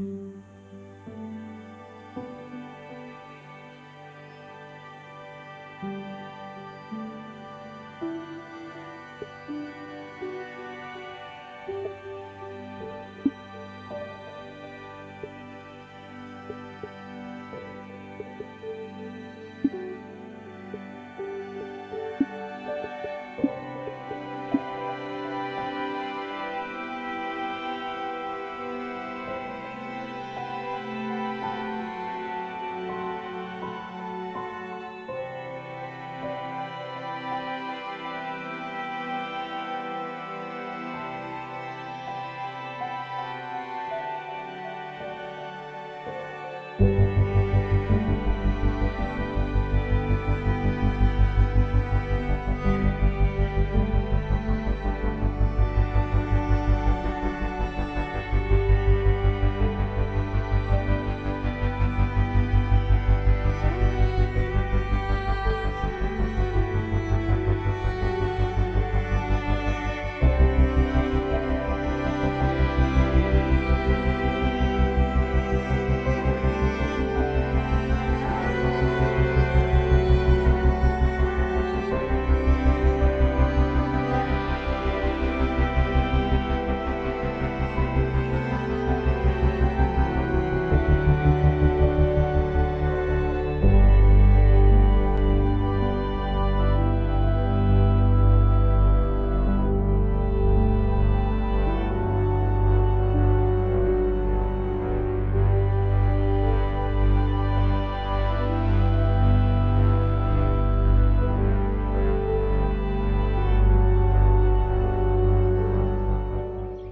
Mm-hmm.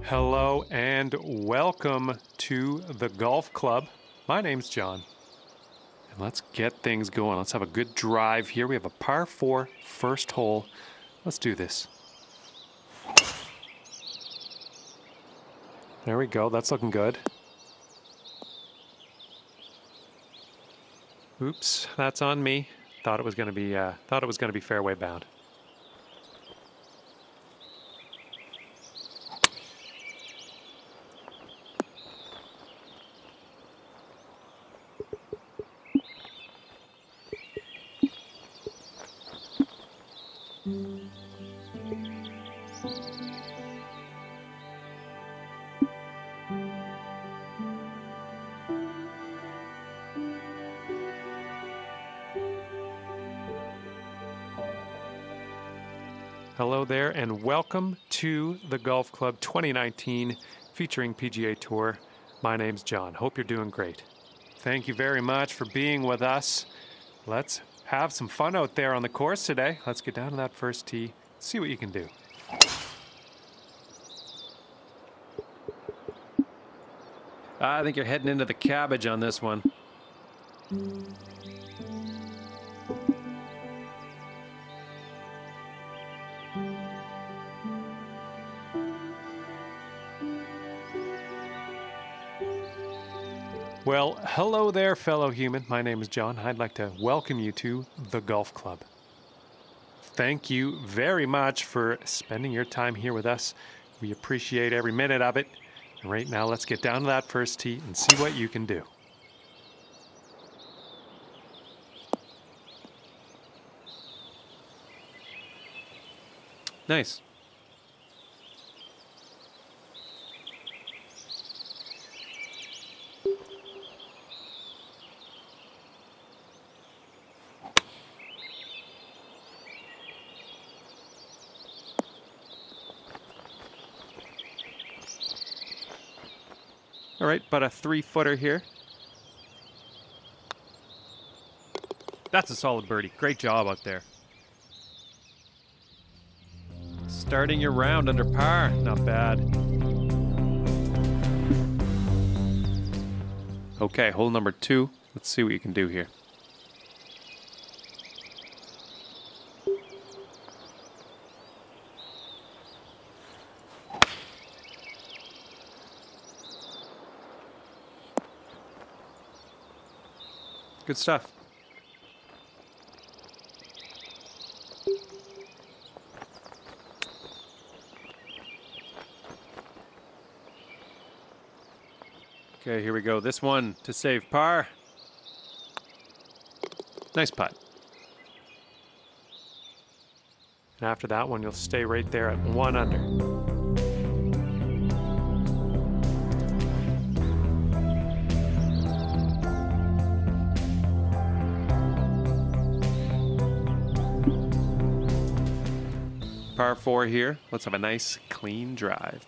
Hello and welcome to the golf club. My name's John. And let's get things going. Let's have a good drive here. We have a par four first hole. Let's do this. There we go. That's looking good. Oops, that's on me. Thought it was going to be uh, thought it was going to be fairway bound. Hello there, and welcome to the Golf Club 2019 featuring PGA Tour. My name's John. Hope you're doing great. Thank you very much for being with us. Let's have some fun out there on the course today. Let's get down to that first tee, see what you can do. I think you're heading into the cabbage on this one. Well, hello there, fellow human. My name is John. I'd like to welcome you to the Golf Club. Thank you very much for spending your time here with us. We appreciate every minute of it. And right now, let's get down to that first tee and see what you can do. Nice. All right, but a three footer here. That's a solid birdie. Great job out there. Starting your round under par. Not bad. Okay, hole number two. Let's see what you can do here. Good stuff. Okay, here we go. This one to save par. Nice putt. And after that one, you'll stay right there at one under. Four here. Let's have a nice clean drive.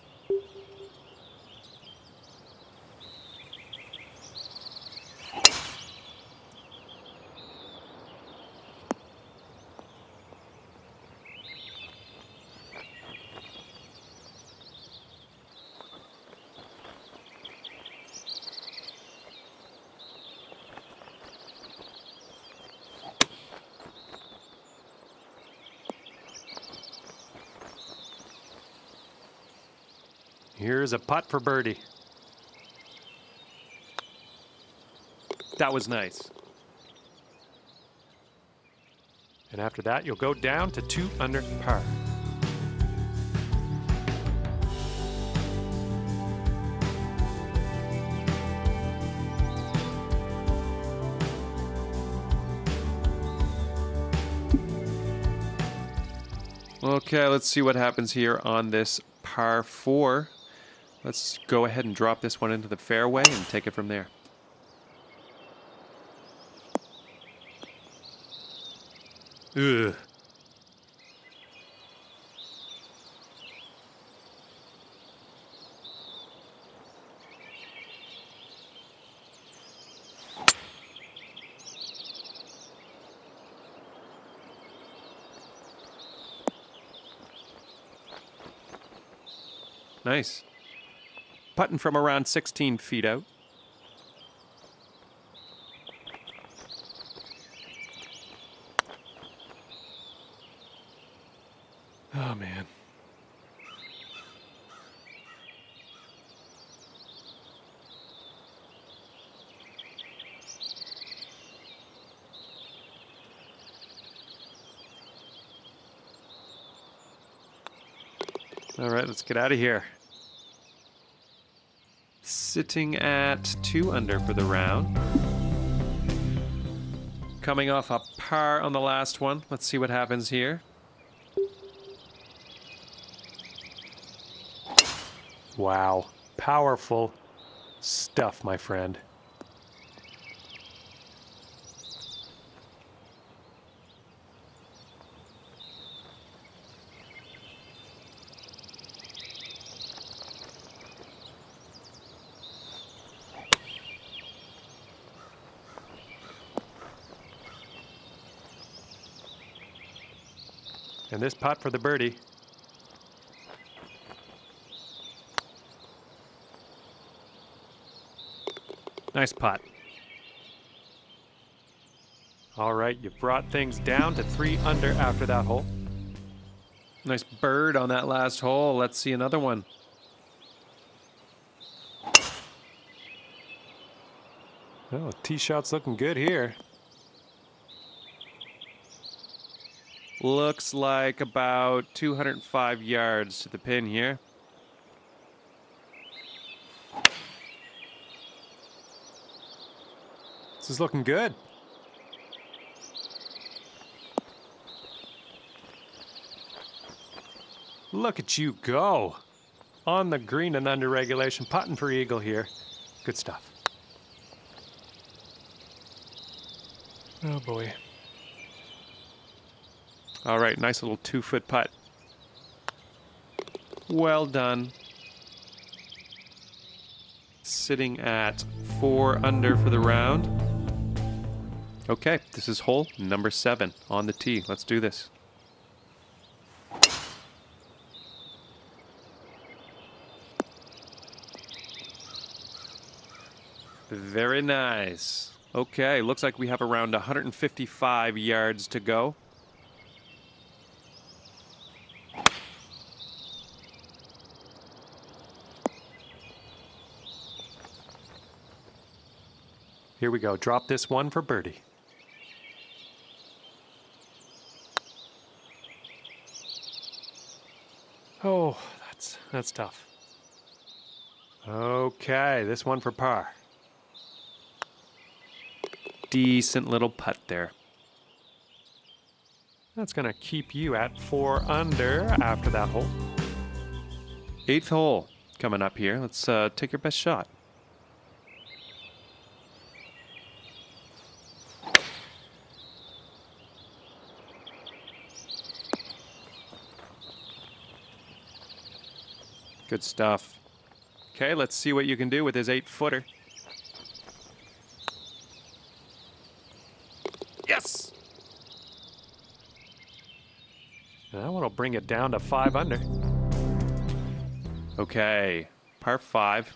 Here's a putt for birdie. That was nice. And after that, you'll go down to two under par. Okay, let's see what happens here on this par four. Let's go ahead and drop this one into the fairway and take it from there. Ugh. Nice. Putting from around 16 feet out. Oh, man. All right, let's get out of here. Sitting at two under for the round. Coming off a par on the last one. Let's see what happens here. Wow. Powerful stuff, my friend. And this putt for the birdie. Nice putt. All right, you brought things down to three under after that hole. Nice bird on that last hole. Let's see another one. Oh, tee shot's looking good here. Looks like about 205 yards to the pin here. This is looking good. Look at you go. On the green and under regulation, putting for eagle here. Good stuff. Oh boy. All right, nice little two foot putt. Well done. Sitting at four under for the round. Okay, this is hole number seven on the tee. Let's do this. Very nice. Okay, looks like we have around 155 yards to go. Here we go. Drop this one for birdie. Oh, that's that's tough. Okay, this one for par. Decent little putt there. That's going to keep you at four under after that hole. Eighth hole coming up here. Let's uh, take your best shot. Good stuff. Okay, let's see what you can do with his eight footer. Yes! That one will bring it down to five under. Okay, par five.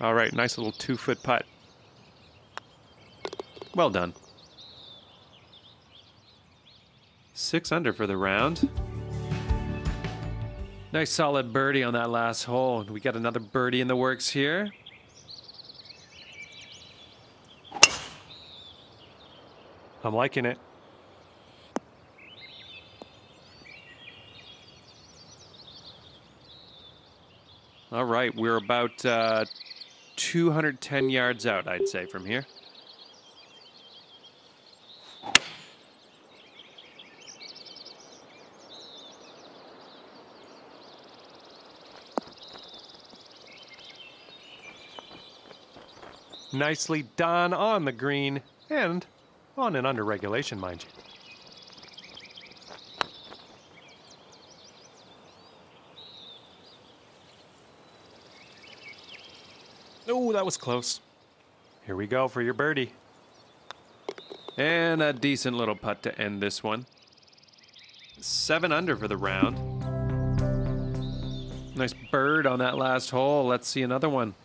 All right, nice little two foot putt. Well done. Six under for the round. Nice solid birdie on that last hole. We got another birdie in the works here. I'm liking it. All right, we're about uh, 210 yards out, I'd say, from here. Nicely done on the green and on an under regulation, mind you. Oh, that was close. Here we go for your birdie. And a decent little putt to end this one. Seven under for the round. Nice bird on that last hole. Let's see another one.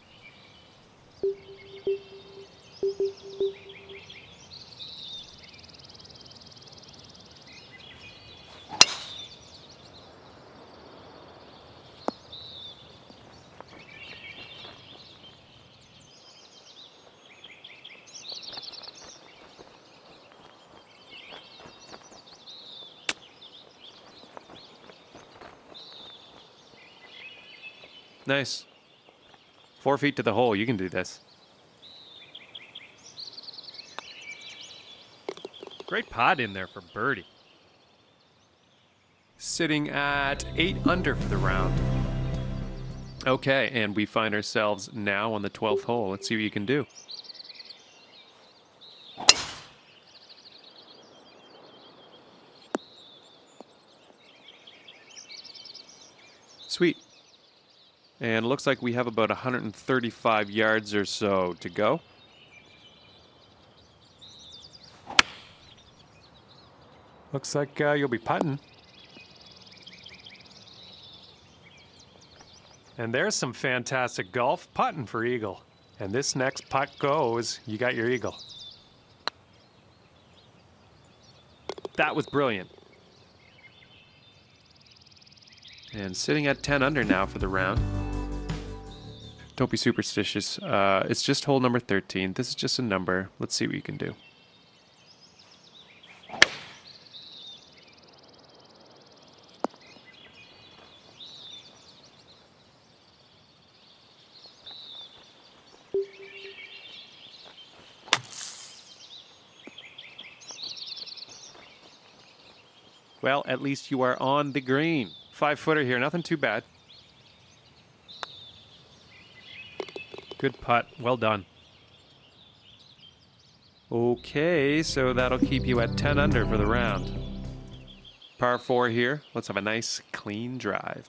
Nice. Four feet to the hole. You can do this. Great pot in there for birdie. Sitting at eight under for the round. Okay, and we find ourselves now on the 12th hole. Let's see what you can do. Sweet. And looks like we have about 135 yards or so to go. Looks like uh, you'll be putting. And there's some fantastic golf putting for Eagle. And this next putt goes, you got your Eagle. That was brilliant. And sitting at 10 under now for the round. Don't be superstitious. Uh, it's just hole number 13. This is just a number. Let's see what you can do. Well, at least you are on the green. Five footer here, nothing too bad. Good putt. Well done. Okay, so that'll keep you at 10 under for the round. Par 4 here. Let's have a nice, clean drive.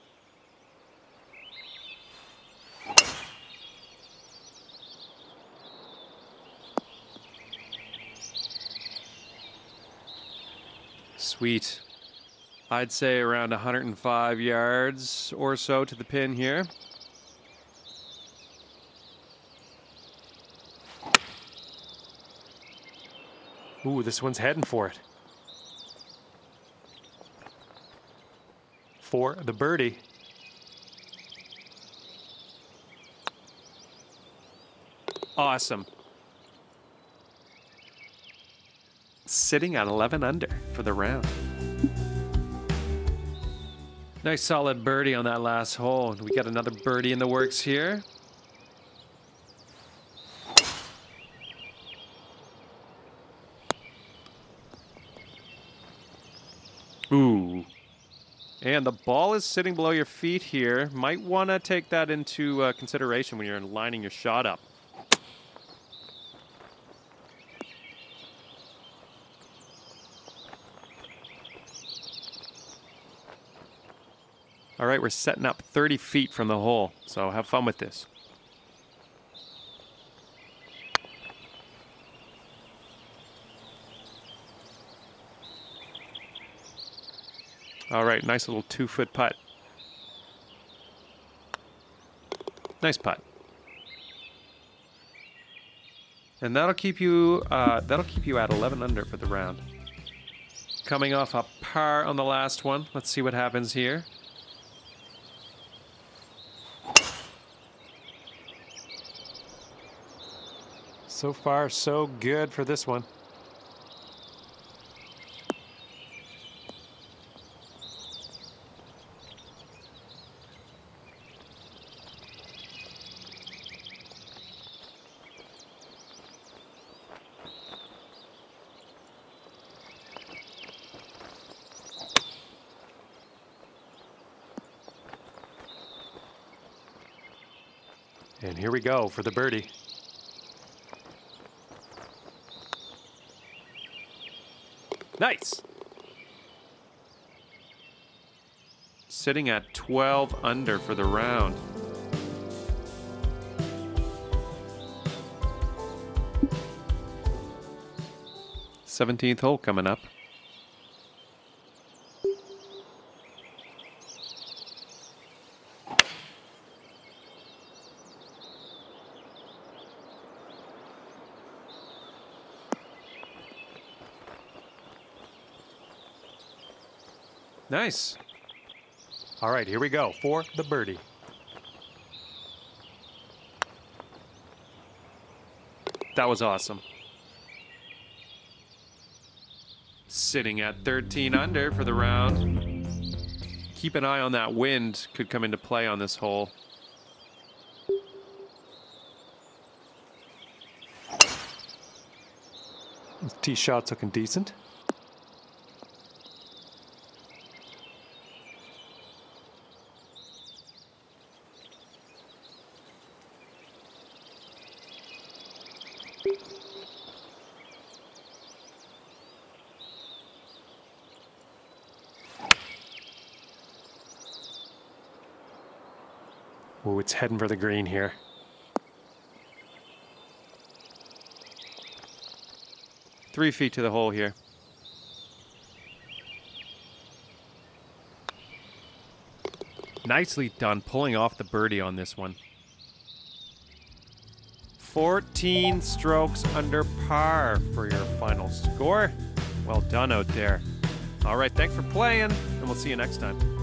Sweet. I'd say around 105 yards or so to the pin here. Ooh, this one's heading for it. For the birdie. Awesome. Sitting at 11 under for the round. Nice solid birdie on that last hole. We got another birdie in the works here. Ooh. And the ball is sitting below your feet here. Might want to take that into uh, consideration when you're lining your shot up. All right, we're setting up 30 feet from the hole, so have fun with this. All right, nice little two foot putt. Nice putt. And that'll keep you uh, that'll keep you at 11 under for the round. Coming off a par on the last one. Let's see what happens here. So far, so good for this one. And here we go for the birdie. Nice. Sitting at 12 under for the round. Seventeenth hole coming up. Nice. All right, here we go for the birdie. That was awesome. Sitting at 13 under for the round. Keep an eye on that wind, could come into play on this hole. Tee shot's looking decent. Heading for the green here. Three feet to the hole here. Nicely done pulling off the birdie on this one. 14 strokes under par for your final score. Well done out there. All right, thanks for playing, and we'll see you next time.